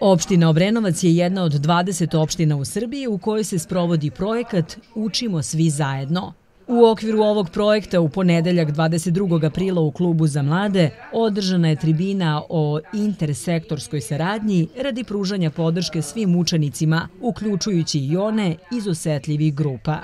Opština Obrenovac je jedna od 20 opština u Srbiji u kojoj se sprovodi projekat Učimo svi zajedno. U okviru ovog projekta u ponedeljak 22. aprila u klubu za mlade održana je tribina o intersektorskoj saradnji radi pružanja podrške svim učenicima, uključujući i one iz osetljivih grupa.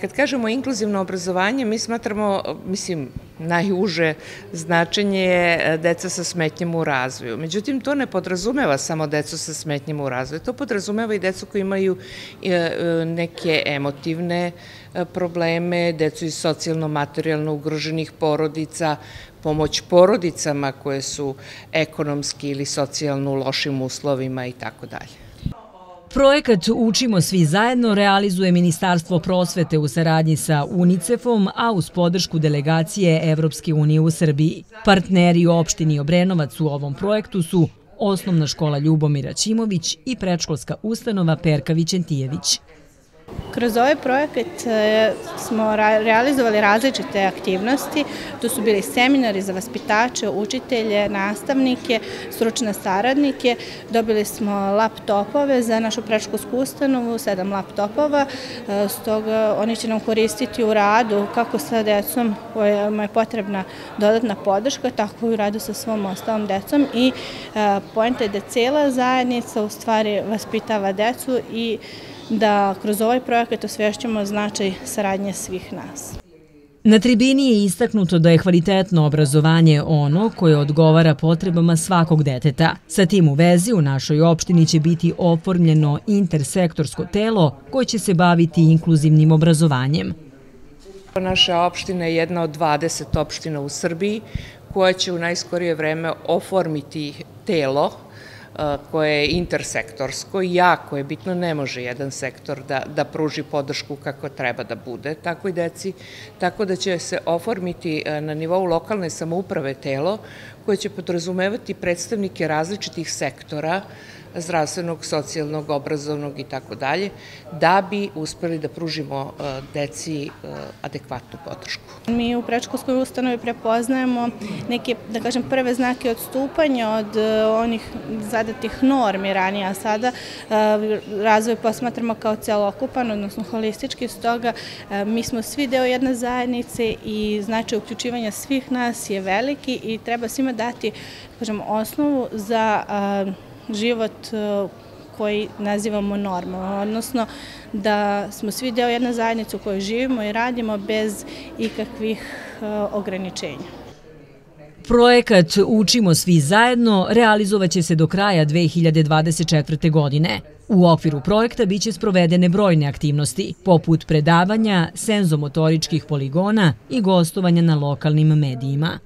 Kad kažemo inkluzivno obrazovanje, mi smatramo, mislim, najuže značenje je e, deca sa smetnjama u razvoju. Međutim, to ne podrazumeva samo decu sa smetnjama u razvoju, to podrazumeva i decu koji imaju e, e, neke emotivne probleme, decu iz socijalno-materijalno ugroženih porodica, pomoć porodicama koje su ekonomski ili socijalno u lošim uslovima i tako dalje. Projekat Učimo svi zajedno realizuje Ministarstvo prosvete u saradnji sa UNICEF-om, a uz podršku delegacije Evropske unije u Srbiji. Partneri u opštini Obrenovac u ovom projektu su Osnovna škola Ljubomira Ćimović i predškolska ustanova Perka Vićentijević. Kroz ovaj projekat e, smo realizovali različite aktivnosti. Tu su bili seminari za vaspitače, učitelje, nastavnike, stručne saradnike. Dobili smo laptopove za našu prečkolsku ustanovu, sedam laptopova. E, stoga oni će nam koristiti u radu kako sa decom kojima je potrebna dodatna podrška, tako i u radu sa svom ostalom decom. I e, pojenta je da cela zajednica u stvari vaspitava decu i da kroz ovaj projekat osvešćamo značaj saradnje svih nas. Na tribini je istaknuto da je kvalitetno obrazovanje ono koje odgovara potrebama svakog deteta. Sa tim u vezi u našoj opštini će biti oformljeno intersektorsko telo koje će se baviti inkluzivnim obrazovanjem. Naša opština je jedna od 20 opština u Srbiji koja će u najskorije vreme oformiti telo koje je intersektorsko i jako je bitno, ne može jedan sektor da, da pruži podršku kako treba da bude takvoj deci, tako da će se oformiti na nivou lokalne samouprave telo koje će podrazumevati predstavnike različitih sektora, zdravstvenog, socijalnog, obrazovnog i tako dalje, da bi uspeli da pružimo e, deci e, adekvatnu podršku. Mi u prečkolskoj ustanovi prepoznajemo neke, da kažem, prve znake odstupanja od e, onih zadatih normi ranije, a sada razvoj posmatramo kao celokupan, odnosno holistički, stoga mi smo svi deo jedne zajednice i značaj uključivanja svih nas je veliki i treba svima dati, kažem, osnovu za život e, koji nazivamo normom, odnosno da smo svi deo jedne zajednice u kojoj živimo i radimo bez ikakvih e, ograničenja. Projekat Učimo svi zajedno realizovaće se do kraja 2024. godine. U okviru projekta biće sprovedene brojne aktivnosti, poput predavanja, senzomotoričkih poligona i gostovanja na lokalnim medijima.